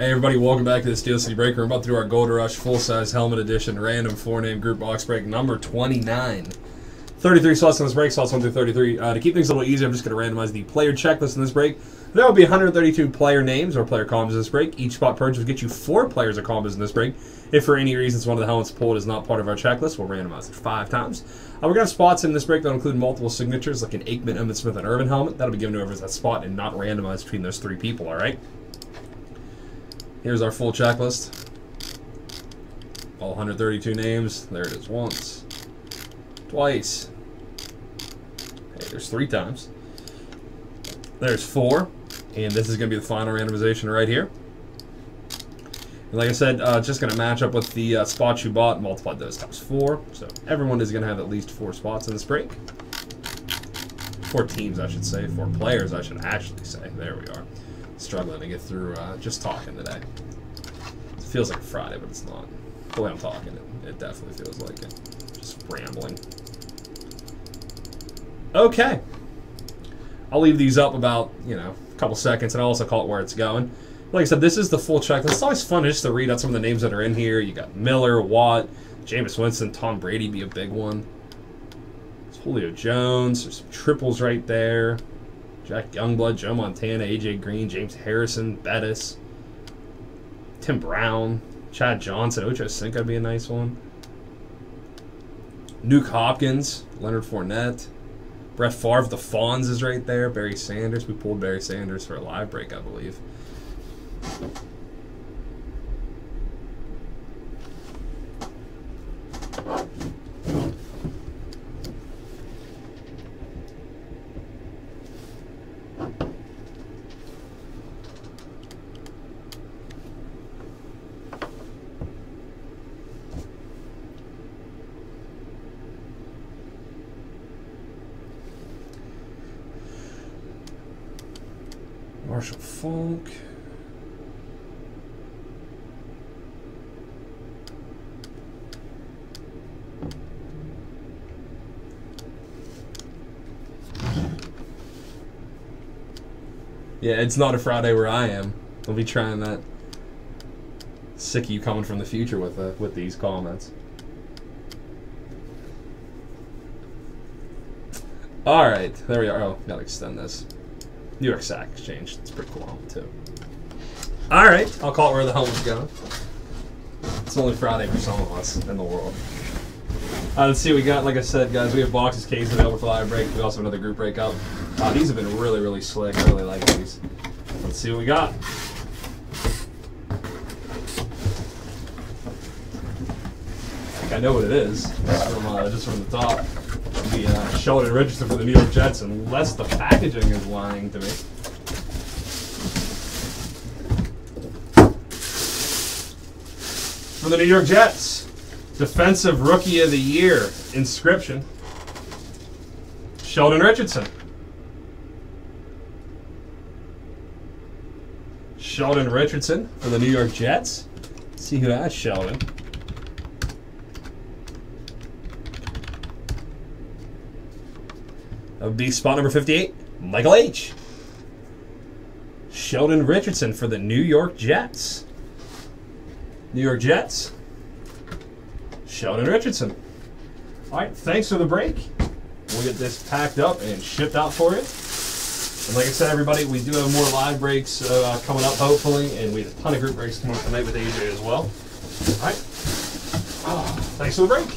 Hey everybody, welcome back to the Steel City Breaker. We're about to do our Gold Rush full-size helmet edition random four-name group box break number 29. 33 slots in this break, slots 1 through 33. Uh, to keep things a little easier, I'm just going to randomize the player checklist in this break. There will be 132 player names or player combos in this break. Each spot purchase will get you four players or combos in this break. If for any reason one of the helmets pulled is not part of our checklist, we'll randomize it five times. Uh, we're going to have spots in this break that include multiple signatures, like an Aikman, Emmitt Smith, and Irvin helmet. That'll be given to whoever's that spot and not randomized between those three people, all right? Here's our full checklist. All 132 names. There it is once, twice. Hey, there's three times. There's four. And this is going to be the final randomization right here. And like I said, uh, just going to match up with the uh, spots you bought, multiply those times four. So everyone is going to have at least four spots in this break. Four teams, I should say. Four players, I should actually say. There we are struggling to get through uh, just talking today. It feels like Friday, but it's not. The way I'm talking, it, it definitely feels like it. Just rambling. Okay. I'll leave these up about, you know, a couple seconds, and I'll also call it where it's going. Like I said, this is the full checklist. It's always fun just to read out some of the names that are in here. You got Miller, Watt, Jameis Winston, Tom Brady be a big one. It's Julio Jones. There's some triples right there. Jack Youngblood, Joe Montana, AJ Green, James Harrison, Bettis, Tim Brown, Chad Johnson, Ocho Cinco would be a nice one. Nuk Hopkins, Leonard Fournette, Brett Favre, the Fonz is right there. Barry Sanders, we pulled Barry Sanders for a live break, I believe. Marshall. Yeah, it's not a Friday where I am. I'll be trying that. Sick you coming from the future with uh, with these comments. All right, there we are. Oh, gotta extend this. New York Stock Exchange. It's pretty cool too. All right, I'll call it where the hell helmet's going. It's only Friday for some of us in the world. Uh, let's see, we got, like I said, guys, we have boxes, cases available for live break. We also have another group breakup. Uh, these have been really, really slick. I really like these. Let's see what we got. I I know what it is, just from, uh, just from the top. The uh, Sheldon Richardson for the New York Jets, unless the packaging is lying to me. For the New York Jets, Defensive Rookie of the Year inscription. Sheldon Richardson. Sheldon Richardson for the New York Jets. Let's see who has Sheldon. Be spot number 58, Michael H. Sheldon Richardson for the New York Jets. New York Jets. Sheldon Richardson. All right, thanks for the break. We'll get this packed up and shipped out for you. And like I said, everybody, we do have more live breaks uh, coming up, hopefully, and we have a ton of group breaks coming up tonight with AJ as well. All right. Oh, thanks for the break.